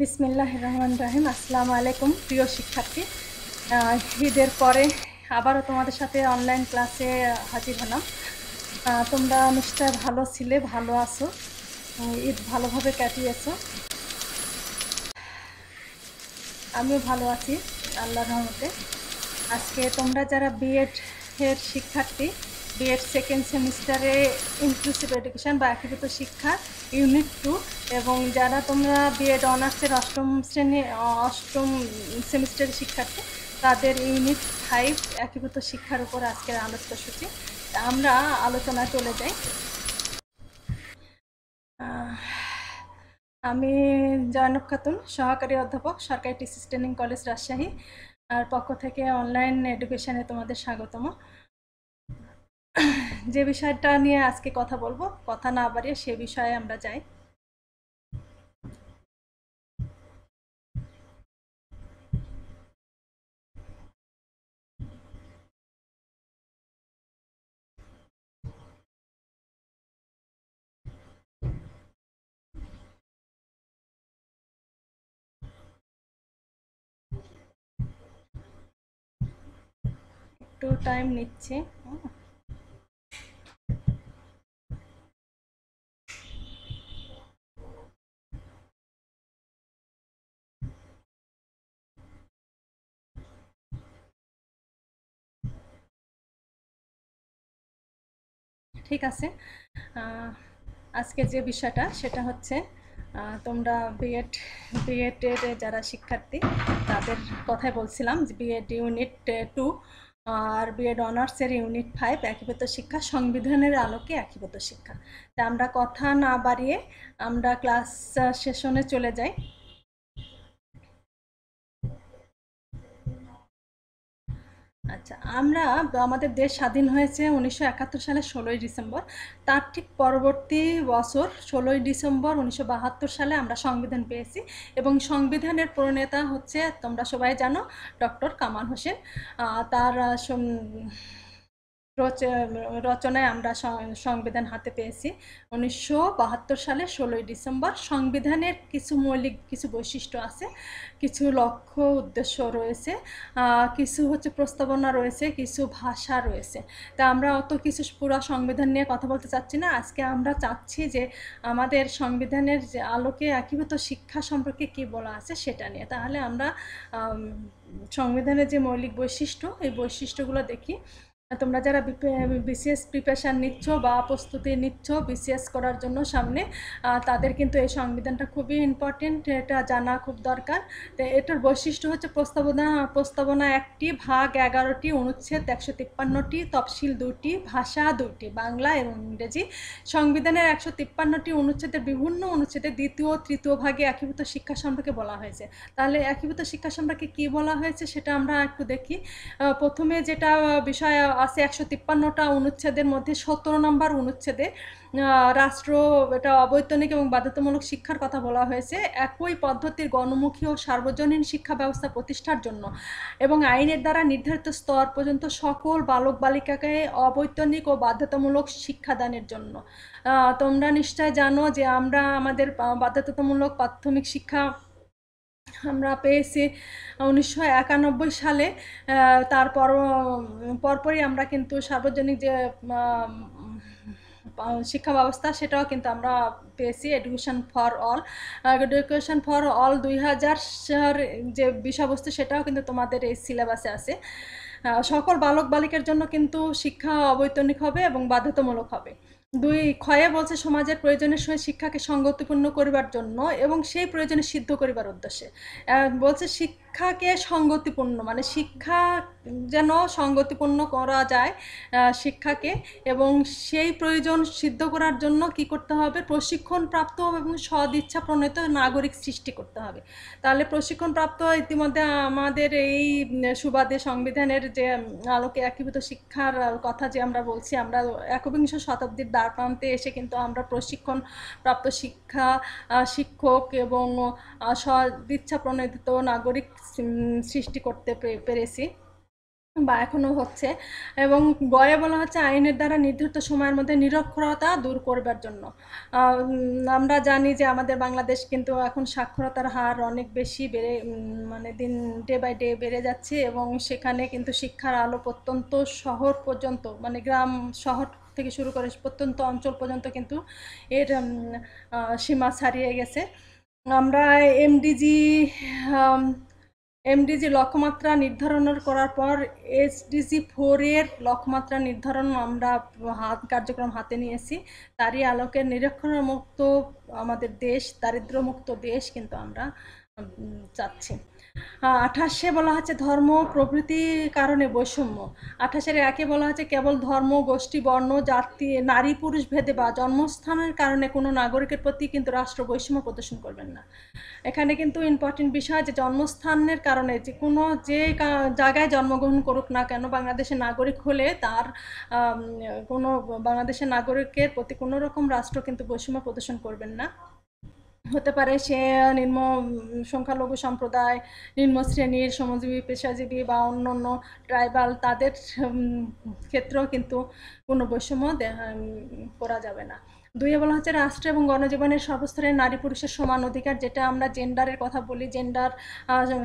বিসমিল্লাহ রহমান রাহিম আসসালামু আলাইকুম প্রিয় শিক্ষার্থী। ঈদের পরে আবারও তোমাদের সাথে অনলাইন ক্লাসে হাজির হলাম। তোমরা নিশ্চয় ভালো ছিলে, ভালো আছো ঈদ ভালোভাবে কাটিয়েছো। আমিও ভালো আছি আল্লাহ রহমতে। আজকে তোমরা যারা বিএড এর শিক্ষার্থী বিএড সেকেন্ড সেমিস্টারে ইনক্লুসিভ এডুকেশন বা একীভূত শিক্ষা ইউনিট টু এবং যারা তোমরা বিএড অনার্সের অষ্টম শ্রেণি, অষ্টম সেমিস্টারের শিক্ষার্থী, তাদের ইউনিট ফাইভ একীভূত শিক্ষার উপর আজকের আলোচ্য সূচি আমরা আলোচনা চলে যাই। আমি জয়নব খাতুন, সহকারী অধ্যাপক, সরকারি টিসিস ট্রেনিং কলেজ রাজশাহী। আর পক্ষ থেকে অনলাইন এডুকেশানে তোমাদের স্বাগতম। যে বিষয়টা নিয়ে আজকে কথা বলব, কথা না বাড়িয়ে সে বিষয়ে আমরা যাই। একটু টাইম নিচ্ছে ঠিক আছে। আজকে যে বিষয়টা, সেটা হচ্ছে তোমরা বিএড বিএডের যারা শিক্ষার্থী, তাদের কথাই বলছিলাম যে বিএড ইউনিট টু আর বিএড অনার্সের ইউনিট ফাইভ একীভূত শিক্ষা, সংবিধানের আলোকে একীভূত শিক্ষা। তা আমরা কথা না বাড়িয়ে আমরা ক্লাস সেশনে চলে যাই। আচ্ছা আমরা আমাদের দেশ স্বাধীন হয়েছে উনিশশো একাত্তর সালে ষোলোই ডিসেম্বর। তার ঠিক পরবর্তী বছর ষোলোই ডিসেম্বর উনিশশো বাহাত্তর সালে আমরা সংবিধান পেয়েছি এবং সংবিধানের প্রণেতা হচ্ছে তোমরা সবাই জানো ডক্টর কামাল হোসেন। তার রচনায় আমরা সংবিধান হাতে পেয়েছি। উনিশশো বাহাত্তর সালে ষোলোই ডিসেম্বর সংবিধানের কিছু মৌলিক কিছু বৈশিষ্ট্য আছে, কিছু লক্ষ্য উদ্দেশ্য রয়েছে কিছু হচ্ছে প্রস্তাবনা রয়েছে, কিছু ভাষা রয়েছে। তা আমরা অত কিছু পুরো সংবিধান নিয়ে কথা বলতে চাচ্ছি না। আজকে আমরা চাচ্ছি যে আমাদের সংবিধানের যে আলোকে একীভূত শিক্ষা সম্পর্কে কি বলা আছে সেটা নিয়ে। তাহলে আমরা সংবিধানের যে মৌলিক বৈশিষ্ট্য, এই বৈশিষ্ট্যগুলো দেখি। তোমরা যারা বিসিএস প্রিপারেশান নিচ্ছ বা প্রস্তুতি নিচ্ছ বিসিএস করার জন্য সামনে তাদের কিন্তু এই সংবিধানটা খুবই ইম্পর্টেন্ট এটা জানা খুব দরকার। তো এটার বৈশিষ্ট্য হচ্ছে প্রস্তাবনা প্রস্তাবনা একটি, ভাগ এগারোটি, অনুচ্ছেদ একশো তিপ্পান্নটি, তফসিল দুটি, ভাষা দুটি, বাংলা এবং ইংরেজি। সংবিধানের একশো তিপ্পান্নটি অনুচ্ছেদের বিভিন্ন অনুচ্ছেদের দ্বিতীয় তৃতীয় ভাগে একীভূত শিক্ষা সম্পর্কে বলা হয়েছে। তাহলে একীভূত শিক্ষা সম্পর্কে কী বলা হয়েছে সেটা আমরা একটু দেখি। প্রথমে যেটা বিষয় আছে একশো তিপ্পান্নটা অনুচ্ছেদের মধ্যে সতেরো নম্বর অনুচ্ছেদে রাষ্ট্র, এটা অবৈতনিক এবং বাধ্যতামূলক শিক্ষার কথা বলা হয়েছে, একই পদ্ধতির গণমুখী ও সার্বজনীন শিক্ষা ব্যবস্থা প্রতিষ্ঠার জন্য এবং আইনের দ্বারা নির্ধারিত স্তর পর্যন্ত সকল বালক বালিকাকে অবৈতনিক ও বাধ্যতামূলক শিক্ষাদানের জন্য। তোমরা নিশ্চয় জানো যে আমরা আমাদের বাধ্যতামূলক প্রাথমিক শিক্ষা আমরা পেয়েছি উনিশশো একানব্বই সালে তারপর পরপরই আমরা কিন্তু সার্বজনিক যে শিক্ষা ব্যবস্থা সেটাও কিন্তু আমরা পেয়েছি education for all education for all দুই হাজার যে বিষয়বস্তু সেটাও কিন্তু তোমাদের এই সিলেবাসে আছে। সকল বালক বালিকার জন্য কিন্তু শিক্ষা অবৈতনিক হবে এবং বাধ্যতামূলক হবে। দুই, ক্ষয়ে বলছে সমাজের প্রয়োজনের সময় শিক্ষাকে সঙ্গতিপূর্ণ করিবার জন্য এবং সেই প্রয়োজনে সিদ্ধ করিবার উদ্দেশ্যে। বলছে বলছে শিক্ষাকে সঙ্গতিপূর্ণ মানে শিক্ষা যেন সঙ্গতিপূর্ণ করা যায় শিক্ষাকে এবং সেই প্রয়োজন সিদ্ধ করার জন্য কি করতে হবে? প্রশিক্ষণপ্রাপ্ত এবং সদিচ্ছা প্রণীত নাগরিক সৃষ্টি করতে হবে। তাহলে প্রশিক্ষণপ্রাপ্ত ইতিমধ্যে আমাদের এই সুবাদে সংবিধানের যে আলোকে একীভূত শিক্ষার কথা যে আমরা বলছি, আমরা একবিংশ শতাব্দীর দ্বার প্রান্তে এসে কিন্তু আমরা প্রশিক্ষণ প্রাপ্ত শিক্ষা শিক্ষক এবং সদিচ্ছা প্রণোদিত নাগরিক সৃষ্টি করতে পেরেছি বা এখনও হচ্ছে এবং গয়ে বলা হচ্ছে আইনের দ্বারা নির্ধারিত সময়ের মধ্যে নিরক্ষরতা দূর করবার জন্য। আমরা জানি যে আমাদের বাংলাদেশ কিন্তু এখন সাক্ষরতার হার অনেক বেশি বেড়ে মানে দিন ডে বাই ডে বেড়ে যাচ্ছে এবং সেখানে কিন্তু শিক্ষার আলো প্রত্যন্ত শহর পর্যন্ত মানে গ্রাম শহর থেকে শুরু করে প্রত্যন্ত অঞ্চল পর্যন্ত কিন্তু এর সীমা ছাড়িয়ে গেছে। আমরা এমডিজি এমডিজি লক্ষ্যমাত্রা নির্ধারণ করার পর এসডিজি ফোরের লক্ষ্যমাত্রা নির্ধারণ আমরা হাত, কার্যক্রম হাতে নিয়েছি। তারই আলোকে নিরক্ষরমুক্ত আমাদের দেশ দারিদ্র্যমুক্ত দেশ কিন্তু আমরা চাচ্ছি। আঠাশে বলা হচ্ছে ধর্ম, প্রভৃতি কারণে বৈষম্য। আঠাশের একে বলা হচ্ছে কেবল ধর্ম, গোষ্ঠী, বর্ণ, জাতি, নারী, পুরুষ, ভেদে বা। জন্মস্থানের কারণে কোনো নাগরিকের প্রতি কিন্তু রাষ্ট্র বৈষম্য প্রদর্শন করবেন না। এখানে কিন্তু ইম্পর্টেন্ট বিষয় যে জন্মস্থানের কারণে যে কোনো যে জায়গায় জন্মগ্রহণ করুক না কেন বাংলাদেশের নাগরিক হলে তার কোনো বাংলাদেশের নাগরিকের প্রতি কোনো রকম রাষ্ট্র কিন্তু বৈষম্য প্রদর্শন করবেন না। হতে পারে সে নিম্ন সংখ্যালঘু সম্প্রদায়, নিম্ন শ্রেণির শ্রমজীবী, পেশাজীবী বা অন্য অন্য ট্রাইবাল, তাদের ক্ষেত্রেও কিন্তু কোনো বৈষম্য করা যাবে না। দুইয়ে বলা হচ্ছে রাষ্ট্র এবং গণজীবনের সর্বস্তরের নারী পুরুষের সমান অধিকার, যেটা আমরা জেন্ডারের কথা বলি জেন্ডার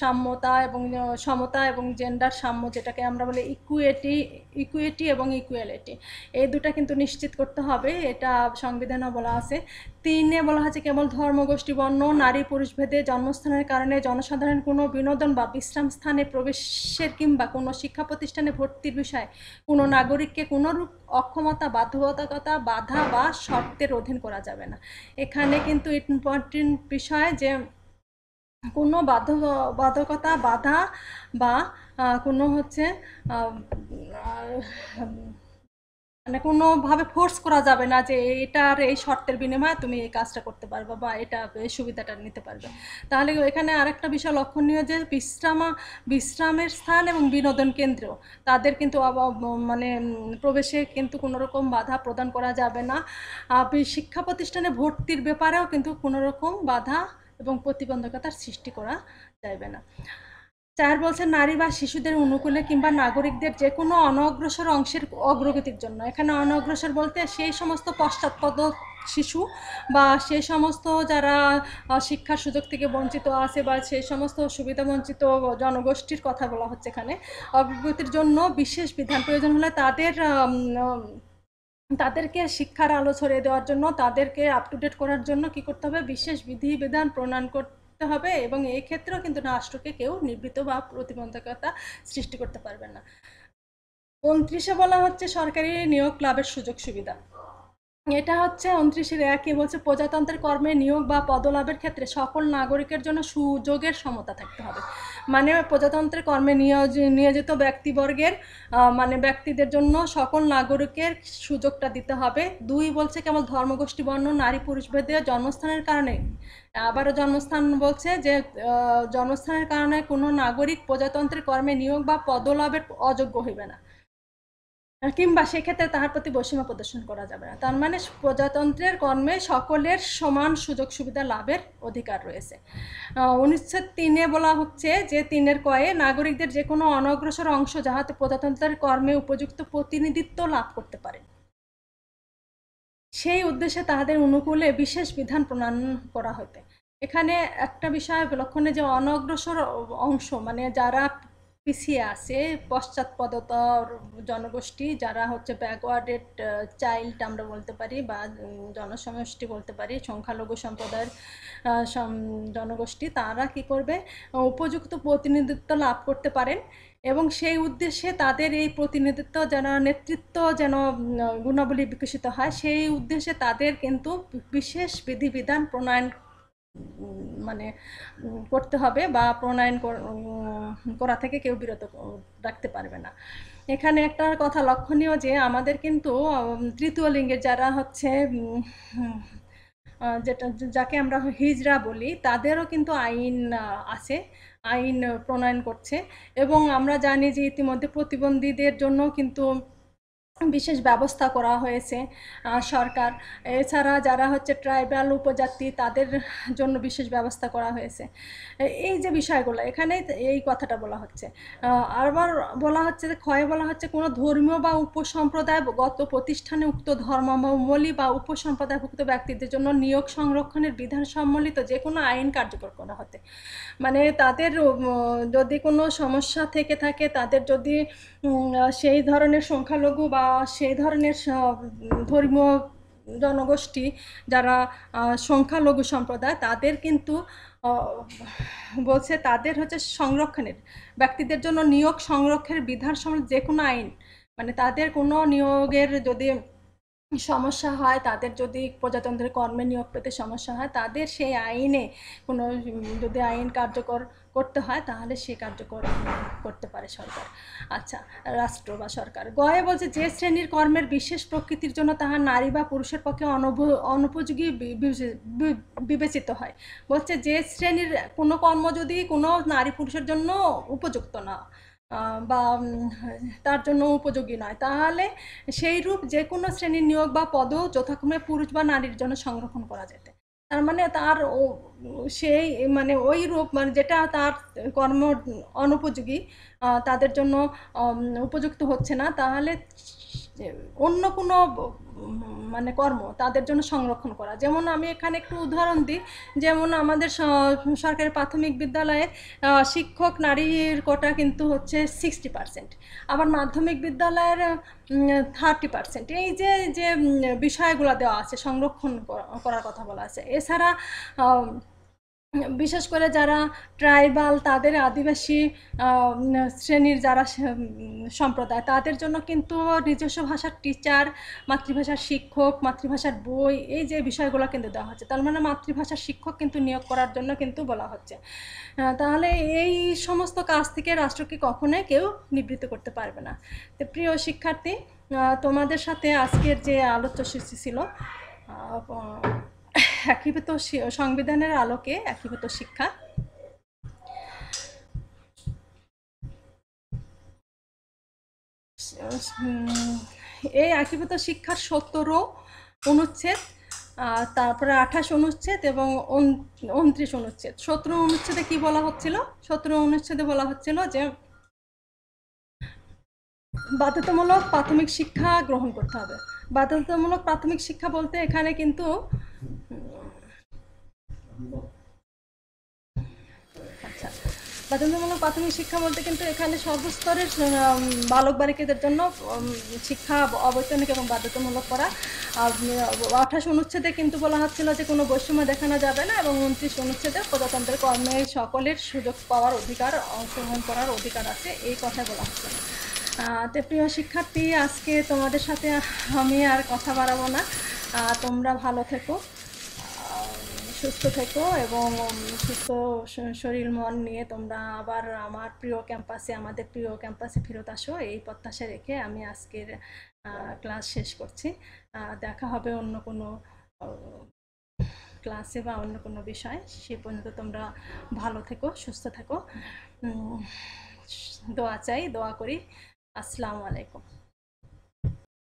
সাম্যতা এবং সমতা এবং জেন্ডার সাম্য, যেটাকে আমরা বলি ইকুয়েটি ইকুয়েটি এবং ইকুয়ালিটি এই দুটা কিন্তু নিশ্চিত করতে হবে, এটা সংবিধানে বলা আছে। তিনে বলা হচ্ছে কেবল ধর্মগোষ্ঠী, বর্ণ, নারী, পুরুষ ভেদে জন্মস্থানের কারণে জনসাধারণ কোনো বিনোদন বা বিশ্রাম স্থানে প্রবেশের কিংবা কোনো শিক্ষা প্রতিষ্ঠানে ভর্তির বিষয়ে কোনো নাগরিককে কোনোরূপ অক্ষমতা, বাধ্যবাধকতা, বাধা বা শর্তের অধীন করা যাবে না। এখানে কিন্তু ইম্পর্টেন্ট বিষয় যে কোনো বাধ্য বাধকতা, বাধা বা কোনো হচ্ছে মানে কোনোভাবে ফোর্স করা যাবে না যে এটার এই শর্তের বিনিময়ে তুমি এই কাজটা করতে পারবে বা এটা সুবিধাটা নিতে পারবে। তাহলে এখানে আরেকটা বিষয় লক্ষণীয় যে বিশ্রামা, বিশ্রামের স্থান এবং বিনোদন কেন্দ্র, তাদের কিন্তু মানে প্রবেশে কিন্তু কোনো রকম বাধা প্রদান করা যাবে না। শিক্ষা প্রতিষ্ঠানে ভর্তির ব্যাপারেও কিন্তু কোনো রকম বাধা এবং প্রতিবন্ধকতার সৃষ্টি করা যাবে না। চার বলছে নারী বা শিশুদের অনুকূলে কিংবা নাগরিকদের যে কোনো অনগ্রসর অংশের অগ্রগতির জন্য। এখানে অনগ্রসর বলতে সেই সমস্ত পশ্চাৎপদ শিশু বা সেই সমস্ত যারা শিক্ষার সুযোগ থেকে বঞ্চিত আছে বা সেই সমস্ত সুবিধা বঞ্চিত জনগোষ্ঠীর কথা বলা হচ্ছে এখানে। অগ্রগতির জন্য বিশেষ বিধান প্রয়োজন হলে তাদের তাদেরকে শিক্ষার আলো ছড়িয়ে দেওয়ার জন্য, তাদেরকে আপ টু ডেট করার জন্য কি করতে হবে? বিশেষ বিধিবিধান প্রণয়ন করতে করতে হবে এবং এই ক্ষেত্রেও কিন্তু রাষ্ট্রকে কেউ নিবৃত বা প্রতিবন্ধকতা সৃষ্টি করতে পারবে না। উনত্রিশে বলা হচ্ছে সরকারি নিয়োগ লাভের সুযোগ সুবিধা। এটা হচ্ছে উনত্রিশের একই বলছে, প্রজাতন্ত্রের কর্মে নিয়োগ বা পদলাভের ক্ষেত্রে সকল নাগরিকের জন্য সুযোগের সমতা থাকতে হবে। মানে প্রজাতন্ত্রের কর্মে নিয়োজ, নিয়োজিত ব্যক্তিবর্গের মানে ব্যক্তিদের জন্য সকল নাগরিকের সুযোগটা দিতে হবে। দুই বলছে, কেবল ধর্মগোষ্ঠী বর্ণ, নারী পুরুষ ভেদে জন্মস্থানের কারণে। আবারও জন্মস্থান বলছে যে জন্মস্থানের কারণে কোনো নাগরিক প্রজাতন্ত্রের কর্মে নিয়োগ বা পদলাভের অযোগ্য হইবে না। কিংবা সেক্ষেত্রে তাহার প্রতি বৈষম্য প্রদর্শন করা যাবে না। তার মানে প্রজাতন্ত্রের কর্মে সকলের সমান সুযোগ সুবিধা লাভের অধিকার রয়েছে। উনিশশো তিনে বলা হচ্ছে যে তিনের কয়ে নাগরিকদের যে কোনো অনগ্রসর অংশ যাহাতে প্রজাতন্ত্রের কর্মে উপযুক্ত প্রতিনিধিত্ব লাভ করতে পারে। সেই উদ্দেশ্যে তাহাদের অনুকূলে বিশেষ বিধান প্রণয়ন করা হইতে। এখানে একটা বিষয় লক্ষণে যে অনগ্রসর অংশ মানে যারা পিছিয়ে আছে পশ্চাৎপদতর জনগোষ্ঠী যারা হচ্ছে ব্যাকওয়ার্ডেড চাইল্ড আমরা বলতে পারি বা জনসমষ্টি বলতে পারি, সংখ্যালঘু সম্প্রদায়ের জনগোষ্ঠী, তারা কি করবে? উপযুক্ত প্রতিনিধিত্ব লাভ করতে পারেন এবং সেই উদ্দেশ্যে তাদের এই প্রতিনিধিত্ব যেন, নেতৃত্ব যেন গুণাবলী বিকশিত হয়, সেই উদ্দেশ্যে তাদের কিন্তু বিশেষ বিধিবিধান প্রণয়ন মানে করতে হবে বা প্রণয়ন করা থেকে কেউ বিরত রাখতে পারবে না। এখানে একটা কথা লক্ষণীয় যে, আমাদের কিন্তু তৃতীয় লিঙ্গের যারা হচ্ছে যেটা, যাকে আমরা হিজরা বলি, তাদেরও কিন্তু আইন আছে, আইন প্রণয়ন করছে। এবং আমরা জানি যে, ইতিমধ্যে প্রতিবন্ধীদের জন্য কিন্তু বিশেষ ব্যবস্থা করা হয়েছে সরকার। এছাড়া যারা হচ্ছে ট্রাইবাল উপজাতি, তাদের জন্য বিশেষ ব্যবস্থা করা হয়েছে। এই যে বিষয়গুলো, এখানে এই কথাটা বলা হচ্ছে। আবার বলা হচ্ছে যে, ক্ষয়ে বলা হচ্ছে কোনো ধর্মীয় বা উপসম্প্রদায়গত প্রতিষ্ঠানে উক্ত ধর্মাবলী বা উপসম্প্রদায়ভুক্ত ব্যক্তিদের জন্য নিয়োগ সংরক্ষণের বিধান সম্বলিত যে কোনো আইন কার্যকর করা হতে। মানে তাদের যদি কোনো সমস্যা থেকে থাকে, তাদের যদি সেই ধরনের সংখ্যালঘু বা সেই ধরনের ধর্মীয় জনগোষ্ঠী যারা সংখ্যালঘু সম্প্রদায়, তাদের কিন্তু বলছে তাদের হচ্ছে সংরক্ষণের, ব্যক্তিদের জন্য নিয়োগ সংরক্ষণের বিধান যে কোনো আইন মানে তাদের কোনো নিয়োগের যদি সমস্যা হয়, তাদের যদি প্রজাতন্ত্রের কর্মে নিয়োগ পেতে সমস্যা হয়, তাদের সেই আইনে কোনো যদি আইন কার্যকর করতে হয়, তাহলে সে কার্যকর করতে পারে সরকার। আচ্ছা রাষ্ট্র বা সরকার। গয়ে বলছে, যে শ্রেণির কর্মের বিশেষ প্রকৃতির জন্য তাহা নারী বা পুরুষের পক্ষে অনুপ, অনুপযোগী বিবেচিত হয়। বলছে, যে শ্রেণির কোনো কর্ম যদি কোনো নারী পুরুষের জন্য উপযুক্ত না বা তার জন্য উপযোগী নয়। তাহলে সেই রূপ যে কোনো শ্রেণির নিয়োগ বা পদও যথাক্রমে পুরুষ বা নারীর জন্য সংরক্ষণ করা যেতে। তার মানে তার সেই মানে ওই রূপ মানে যেটা তার কর্ম অনুপযোগী তাদের জন্য উপযুক্ত হচ্ছে না। তাহলে অন্য কোনো মানে কর্ম তাদের জন্য সংরক্ষণ করা। যেমন আমি এখানে একটু উদাহরণ দিই যেমন আমাদের সরকারি প্রাথমিক বিদ্যালয়ে আহ, শিক্ষক নারীর কোটা কিন্তু হচ্ছে সিক্সটি পার্সেন্ট আবার মাধ্যমিক বিদ্যালয়ের থার্টি পার্সেন্ট এই যে যে বিষয়গুলো দেওয়া আছে সংরক্ষণ করার কথা বলা আছে। এছাড়া বিশেষ করে যারা ট্রাইবাল, তাদের আদিবাসী শ্রেণির যারা সম্প্রদায়, তাদের জন্য কিন্তু নিজস্ব ভাষার টিচার মাতৃভাষার শিক্ষক, মাতৃভাষার বই, এই যে বিষয়গুলো কিন্তু দেওয়া হচ্ছে, তার মানে মাতৃভাষার শিক্ষক কিন্তু নিয়োগ করার জন্য কিন্তু বলা হচ্ছে। তাহলে এই সমস্ত কাজ থেকে রাষ্ট্রকে কখনোই কেউ নিবৃত্ত করতে পারবে না। তো প্রিয় শিক্ষার্থী তোমাদের সাথে আজকের যে আলোচ্য সূচি ছিল একীভূত সংবিধানের আলোকে একীভূত শিক্ষা। এই একীভূত শিক্ষার সত্তরও অনুচ্ছেদ তারপরে আঠাশ অনুচ্ছেদ এবং উনত্রিশ অনুচ্ছেদ। সতেরো অনুচ্ছেদে কি বলা হচ্ছিল? সতেরো অনুচ্ছেদে বলা হচ্ছিল যে বাধ্যতামূলক প্রাথমিক শিক্ষা গ্রহণ করতে হবে। বাধ্যতামূলক প্রাথমিক শিক্ষা বলতে এখানে কিন্তু আচ্ছা বাধ্যতামূলক প্রাথমিক শিক্ষা বলতে কিন্তু এখানে সর্বস্তরের বালক বালিকাদের জন্য শিক্ষা অবৈতনিক এবং বাধ্যতামূলক করা। আঠাশ অনুচ্ছেদে কিন্তু বলা হচ্ছিল যে কোনো বৈষম্য দেখানো যাবে না এবং উনত্রিশ অনুচ্ছেদে প্রজাতন্ত্রের কর্মে সকলের সুযোগ পাওয়ার অধিকার অংশগ্রহণ করার অধিকার আছে, এই কথা বলা হচ্ছে। তো প্রিয় শিক্ষার্থী, আজকে তোমাদের সাথে আমি আর কথা বাড়াবো না। তোমরা ভালো থেকো সুস্থ থেকো এবং সুস্থ শরীর মন নিয়ে তোমরা আবার আমার প্রিয় ক্যাম্পাসে, আমাদের প্রিয় ক্যাম্পাসে ফেরত আসো। এই প্রত্যাশা রেখে আমি আজকের ক্লাস শেষ করছি। দেখা হবে অন্য কোনো ক্লাসে বা অন্য কোনো বিষয়। সে পর্যন্ত তোমরা ভালো থেকো, সুস্থ থেকো। দোয়া চাই, দোয়া করি। আসসালামু আলাইকুম।